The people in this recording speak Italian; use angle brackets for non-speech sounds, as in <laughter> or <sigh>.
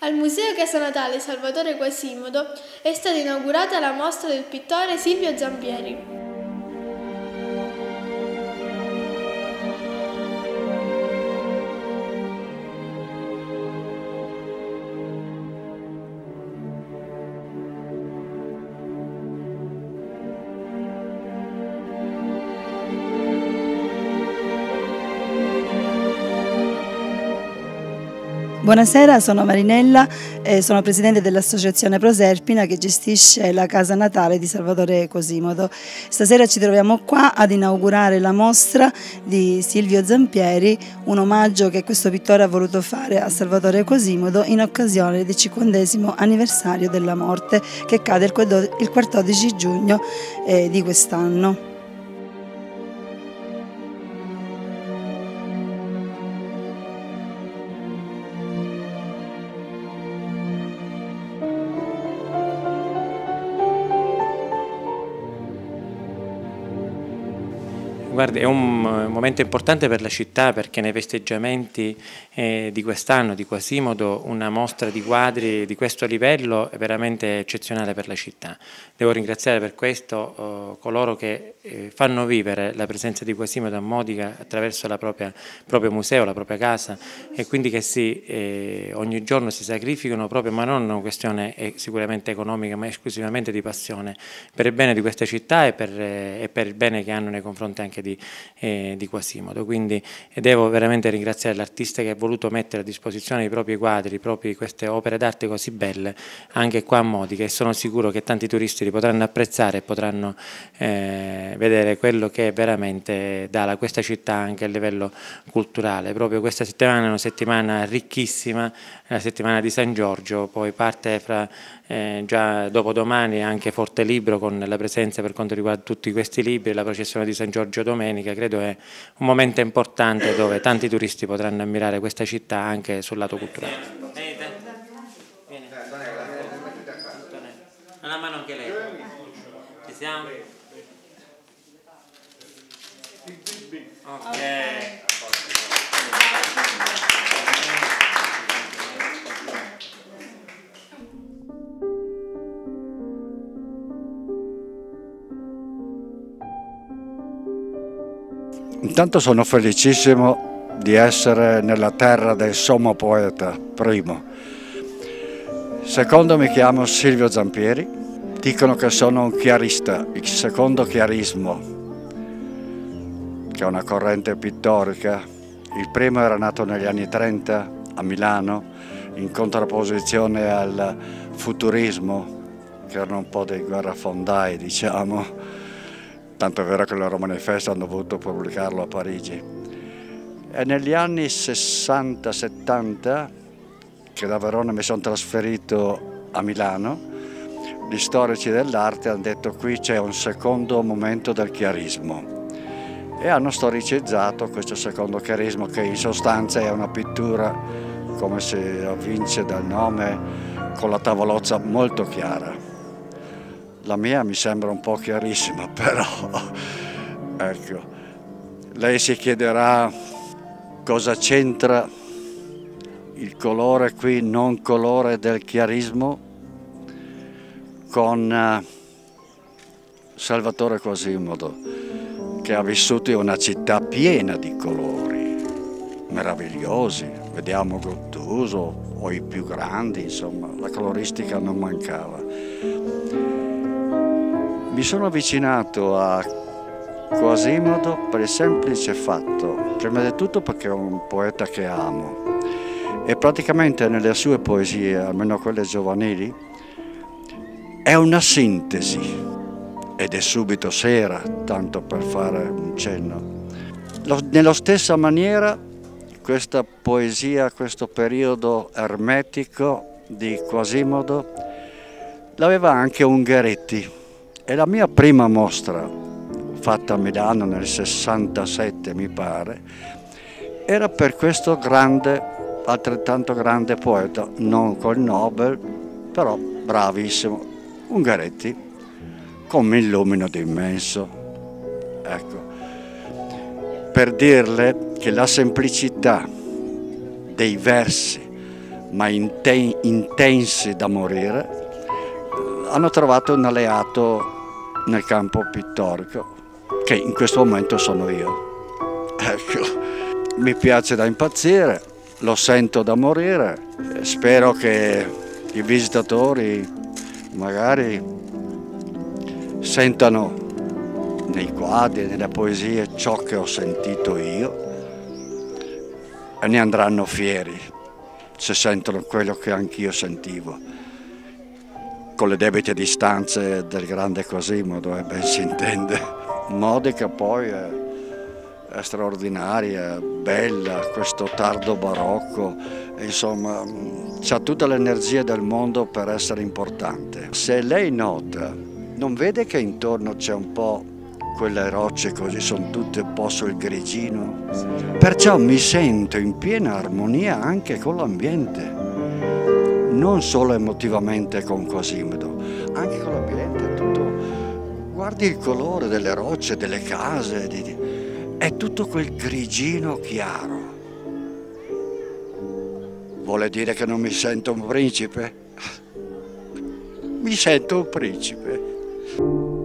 Al Museo Casa Natale Salvatore Quasimodo è stata inaugurata la mostra del pittore Silvio Zampieri. Buonasera, sono Marinella, e sono presidente dell'associazione Proserpina che gestisce la casa natale di Salvatore Cosimodo. Stasera ci troviamo qua ad inaugurare la mostra di Silvio Zampieri, un omaggio che questo pittore ha voluto fare a Salvatore Cosimodo in occasione del cinquantesimo anniversario della morte che cade il 14 giugno eh, di quest'anno. Guardi, è un momento importante per la città perché nei festeggiamenti eh, di quest'anno, di Quasimodo, una mostra di quadri di questo livello è veramente eccezionale per la città. Devo ringraziare per questo oh, coloro che eh, fanno vivere la presenza di Quasimodo a Modica attraverso il proprio museo, la propria casa e quindi che si, eh, ogni giorno si sacrificano proprio, ma non una questione eh, sicuramente economica, ma esclusivamente di passione per il bene di questa città e per, eh, e per il bene che hanno nei confronti anche di di, eh, di Quasimodo. Quindi devo veramente ringraziare l'artista che ha voluto mettere a disposizione i propri quadri, propri queste opere d'arte così belle, anche qua a Modica e sono sicuro che tanti turisti li potranno apprezzare e potranno eh, vedere quello che veramente dà questa città anche a livello culturale. Proprio questa settimana è una settimana ricchissima, la settimana di San Giorgio, poi parte fra eh, già dopodomani anche Forte Libro con la presenza per quanto riguarda tutti questi libri, la processione di San Giorgio domenica, credo è un momento importante dove tanti turisti potranno ammirare questa città anche sul lato culturale. Una mano anche lei. Ci siamo? Ok. Intanto sono felicissimo di essere nella terra del sommo poeta, primo. Secondo mi chiamo Silvio Zampieri, dicono che sono un chiarista, il secondo chiarismo, che è una corrente pittorica. Il primo era nato negli anni 30 a Milano, in contrapposizione al futurismo, che erano un po' dei guerrafondai, diciamo tanto è vero che loro manifesto hanno dovuto pubblicarlo a Parigi. E negli anni 60-70, che da Verona mi sono trasferito a Milano, gli storici dell'arte hanno detto qui c'è un secondo momento del chiarismo e hanno storicizzato questo secondo chiarismo che in sostanza è una pittura, come si avvince dal nome, con la tavolozza molto chiara. La mia mi sembra un po' chiarissima, <laughs> però ecco, lei si chiederà cosa c'entra il colore qui, non colore del chiarismo, con eh, Salvatore Quasimodo, che ha vissuto in una città piena di colori meravigliosi. Vediamo Gottuso o i più grandi, insomma, la coloristica non mancava. Mi sono avvicinato a Quasimodo per il semplice fatto, prima di tutto perché è un poeta che amo e praticamente nelle sue poesie, almeno quelle giovanili, è una sintesi ed è subito sera, tanto per fare un cenno. Nella stessa maniera questa poesia, questo periodo ermetico di Quasimodo l'aveva anche Ungaretti è la mia prima mostra, fatta a Milano nel 67 mi pare, era per questo grande, altrettanto grande poeta, non col Nobel, però bravissimo, Ungaretti, con mi illumino di immenso. Ecco, per dirle che la semplicità dei versi ma inten intensi da morire, hanno trovato un alleato nel campo pittorico, che in questo momento sono io. Ecco, mi piace da impazzire, lo sento da morire, spero che i visitatori magari sentano nei quadri, nelle poesie ciò che ho sentito io e ne andranno fieri se sentono quello che anch'io sentivo. Con le debite distanze del grande Cosimodo, eh, ben si intende. Modica poi è, è straordinaria, bella, questo tardo barocco, insomma, ha tutta l'energia del mondo per essere importante. Se lei nota, non vede che intorno c'è un po' quelle rocce così sono tutte un po' grigino. Perciò mi sento in piena armonia anche con l'ambiente, non solo emotivamente con Cosimodo, anche con l'ambiente. Tutto... Guardi il colore delle rocce, delle case, di... è tutto quel grigino chiaro. Vuole dire che non mi sento un principe? Mi sento un principe.